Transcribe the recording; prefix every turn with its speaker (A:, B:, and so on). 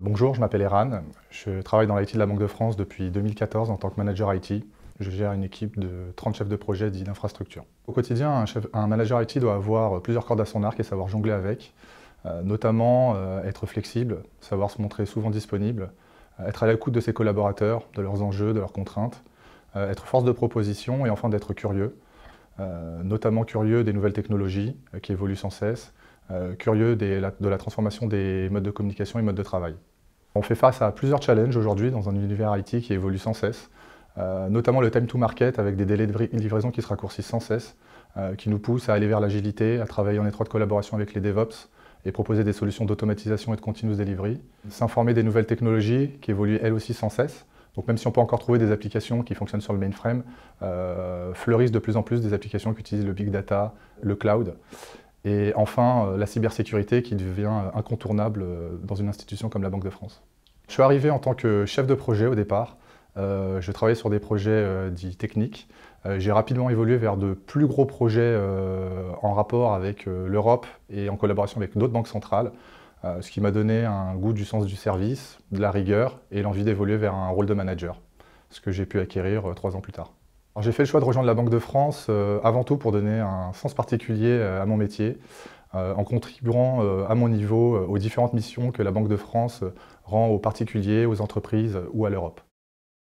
A: Bonjour, je m'appelle Eran. Je travaille dans l'IT de la Banque de France depuis 2014 en tant que manager IT. Je gère une équipe de 30 chefs de projet dits d'infrastructure. Au quotidien, un, manager IT doit avoir plusieurs cordes à son arc et savoir jongler avec, euh, notamment euh, être flexible, savoir se montrer souvent disponible, euh, être à l'écoute de ses collaborateurs, de leurs enjeux, de leurs contraintes, être force de proposition et enfin d'être curieux, notamment curieux des nouvelles technologies qui évoluent sans cesse, curieux de la transformation des modes de communication et modes de travail. On fait face à plusieurs challenges aujourd'hui dans un univers IT qui évolue sans cesse, euh, notamment le time to market avec des délais de livraison qui se raccourcissent sans cesse, euh, qui nous poussent à aller vers l'agilité, à travailler en étroite collaboration avec les DevOps et proposer des solutions d'automatisation et de continuous delivery, s'informer des nouvelles technologies qui évoluent elles aussi sans cesse. Donc même si on peut encore trouver des applications qui fonctionnent sur le mainframe, euh, fleurissent de plus en plus des applications qui utilisent le big data, le cloud. Et enfin, euh, la cybersécurité qui devient incontournable euh, dans une institution comme la Banque de France. Je suis arrivé en tant que chef de projet au départ. Euh, je travaillais sur des projets dits techniques. J'ai rapidement évolué vers de plus gros projets en rapport avec l'Europe et en collaboration avec d'autres banques centrales, ce qui m'a donné un goût du sens du service, de la rigueur et l'envie d'évoluer vers un rôle de manager, ce que j'ai pu acquérir trois ans plus tard. J'ai fait le choix de rejoindre la Banque de France euh, avant tout pour donner un sens particulier euh, à mon métier, euh, en contribuant à mon niveau aux différentes missions que la Banque de France rend aux particuliers, aux entreprises ou à l'Europe.